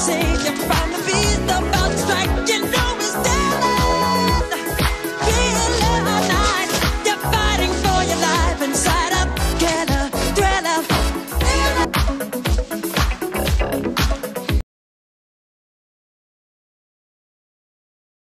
Savior from the